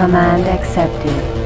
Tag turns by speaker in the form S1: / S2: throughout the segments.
S1: Command accepted.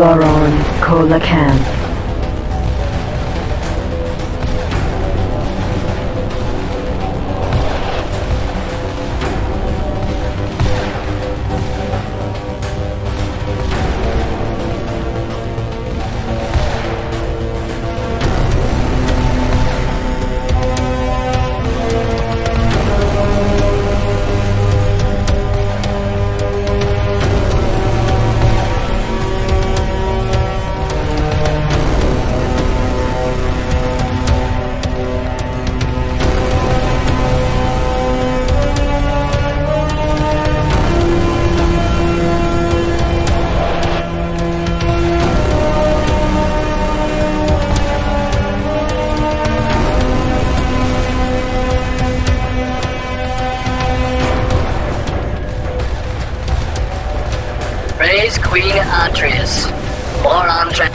S1: Coelacanth.
S2: Praise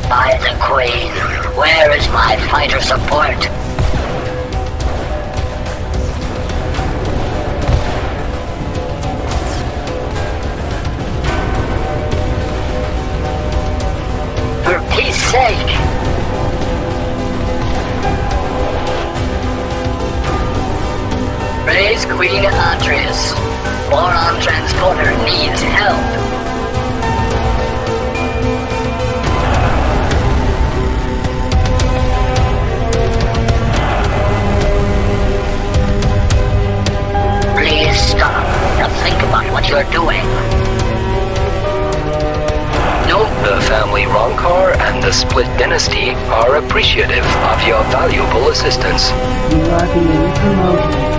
S2: By the Queen. Where is my fighter support? For peace sake! Praise Queen Atreus. Boron Transporter needs help. Rhonkar and
S3: the Split Dynasty are appreciative of your valuable assistance.
S1: You are being promoted.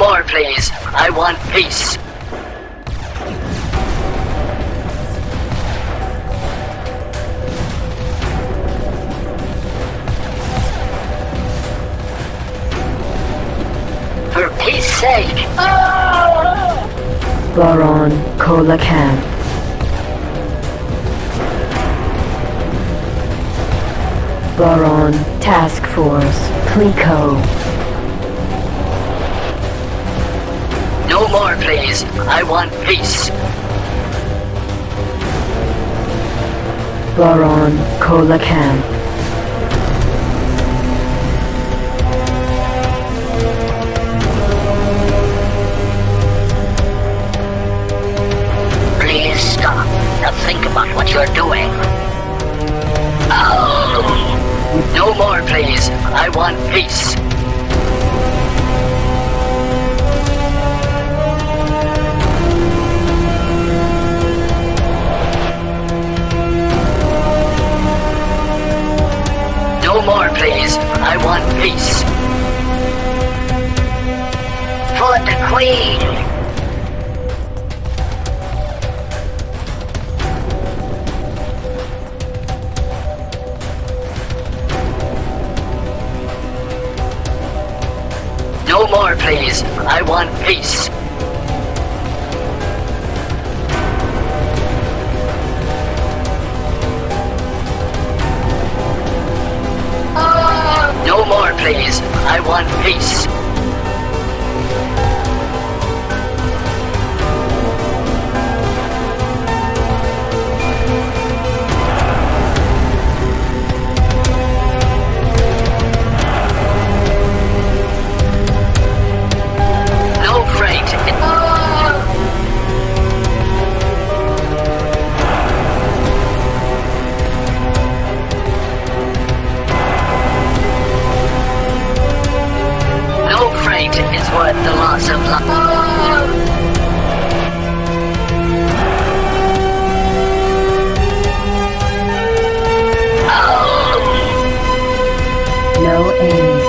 S2: More, please. I want peace. For peace sake.
S1: Boron Coelacanth. Boron Task Force Clico.
S2: Please. I want peace.
S1: Boron Coelacanth.
S2: Please stop. Now think about what you're doing. Oh. No more, please. I want peace. I want peace. For the Queen! No more, please. I want peace. Please. I want peace. No
S1: aim.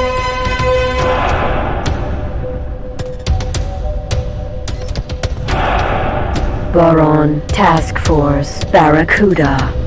S1: Boron Task Force Barracuda.